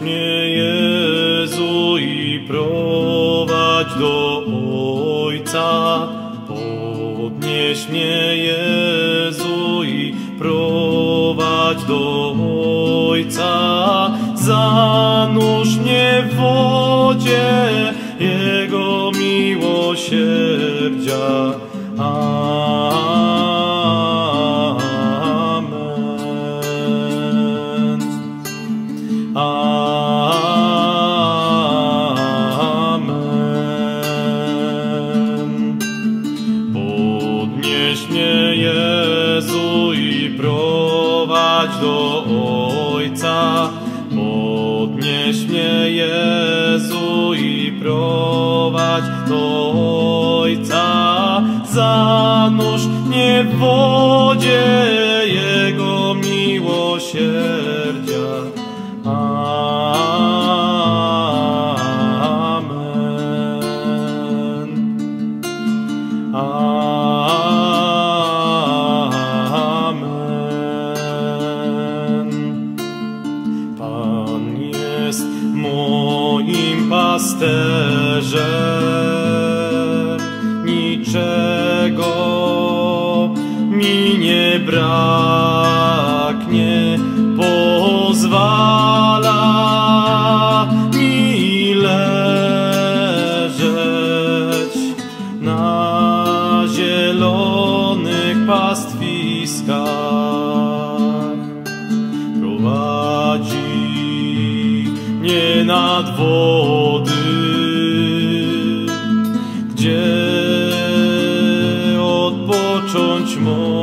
mnie, Jezu, i prowadź do Ojca. Podnieś mnie, Jezu, i prowadź do Ojca. Zanurz mnie w wodzie Jego miłosierdzia. Jezu, i prowadź do Ojca. Podnieś mnie, Jezu, i prowadź do Ojca. Zanurz mnie w wodzie Jego miłosierdzia. Amen. Amen. Moim pasterzem, niczego mi nie braknie, pozwala mi leżeć na zielonych pastwiskach mnie nad wody, gdzie odpocząć mogę,